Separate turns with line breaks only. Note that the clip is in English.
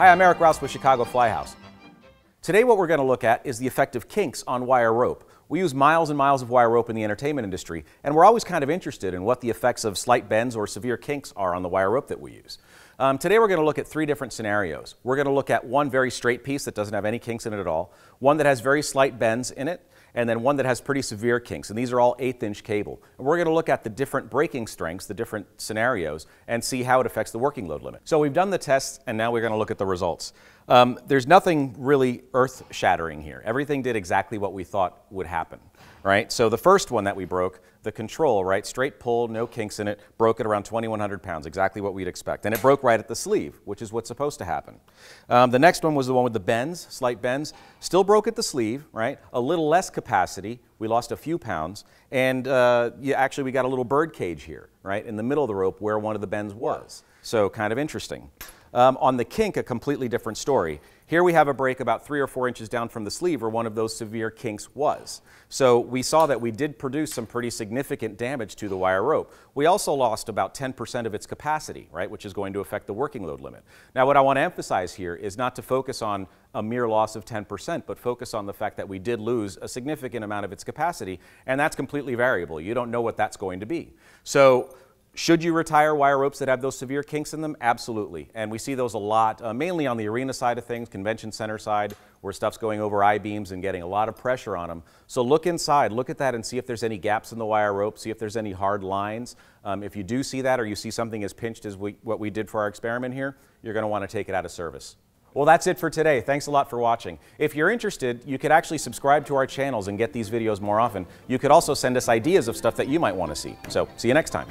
Hi, I'm Eric Rouse with Chicago Flyhouse. Today what we're going to look at is the effect of kinks on wire rope. We use miles and miles of wire rope in the entertainment industry, and we're always kind of interested in what the effects of slight bends or severe kinks are on the wire rope that we use. Um, today we're going to look at three different scenarios. We're going to look at one very straight piece that doesn't have any kinks in it at all, one that has very slight bends in it, and then one that has pretty severe kinks. And these are all eighth inch cable. And we're going to look at the different breaking strengths, the different scenarios, and see how it affects the working load limit. So we've done the tests, and now we're going to look at the results. Um, there's nothing really earth shattering here. Everything did exactly what we thought would happen, right? So the first one that we broke, the control, right? Straight pull, no kinks in it, broke at around 2,100 pounds, exactly what we'd expect. And it broke right at the sleeve, which is what's supposed to happen. Um, the next one was the one with the bends, slight bends, still broke at the sleeve, right? A little less capacity, we lost a few pounds, and uh, actually we got a little bird cage here, right? In the middle of the rope where one of the bends was. So kind of interesting. Um, on the kink, a completely different story. Here we have a break about three or four inches down from the sleeve where one of those severe kinks was. So we saw that we did produce some pretty significant damage to the wire rope. We also lost about 10% of its capacity, right, which is going to affect the working load limit. Now what I want to emphasize here is not to focus on a mere loss of 10%, but focus on the fact that we did lose a significant amount of its capacity, and that's completely variable. You don't know what that's going to be. So should you retire wire ropes that have those severe kinks in them? Absolutely. And we see those a lot, uh, mainly on the arena side of things, convention center side, where stuff's going over I-beams and getting a lot of pressure on them. So look inside, look at that and see if there's any gaps in the wire rope, see if there's any hard lines. Um, if you do see that or you see something as pinched as we, what we did for our experiment here, you're going to want to take it out of service. Well, that's it for today. Thanks a lot for watching. If you're interested, you could actually subscribe to our channels and get these videos more often. You could also send us ideas of stuff that you might want to see. So see you next time.